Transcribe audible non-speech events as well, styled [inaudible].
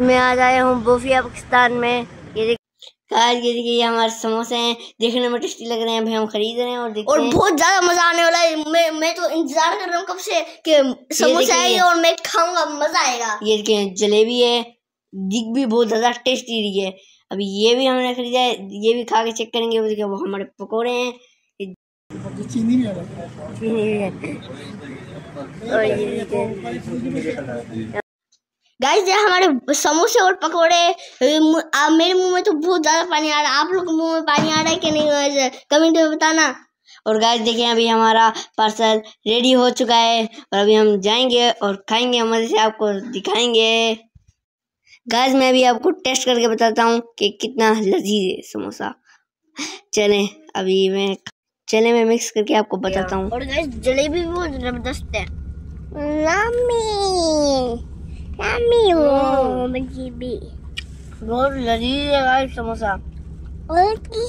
मैं आज आया हूँ बोफिया पाकिस्तान में। ये देखिए ये देखिए ये हमारे समोसे हैं। देखने में टेस्टी लग रहे हैं भाई हम खरीद रहे हैं और देखते और बहुत ज़्यादा मज़ा आने वाला है। मैं मैं तो इंतज़ार कर रहा हूँ कब से कि समोसा आएगी और मैं खाऊँगा मज़ा आएगा। ये देखिए जलेबी है दिख भी बहुत ज़्यादा टेस्टी रही है। अभी ये भी हमने खरीदा है ये भी खा के चेक करेंगे। वो देखिए वो हमारे पकौड़े हैं। चीनी भी [laughs] और ये देखिए। गाइस ये हमारे समोसे और पकोड़े मेरे मुँह में तो बहुत ज़्यादा पानी आ रहा है। आप लोग मुँह में पानी आ रहा है कि नहीं कमेंट में बताना। और गाइस देखें अभी हमारा पार्सल रेडी हो चुका है और अभी हम जाएँगे और खाएँगे, मज़े से आपको दिखाएँगे। गाइस मैं अभी आपको टेस्ट करके बताता हूँ कि कितना लजीज है समोसा। चलें, अभी मैं, चले, मैं मिक्स करके आपको बताता हूँ। और गाइस जलेबी भी बहुत ज़बरदस्त है। Yummy oh, बहुत लजीज है गाइस समोसा और की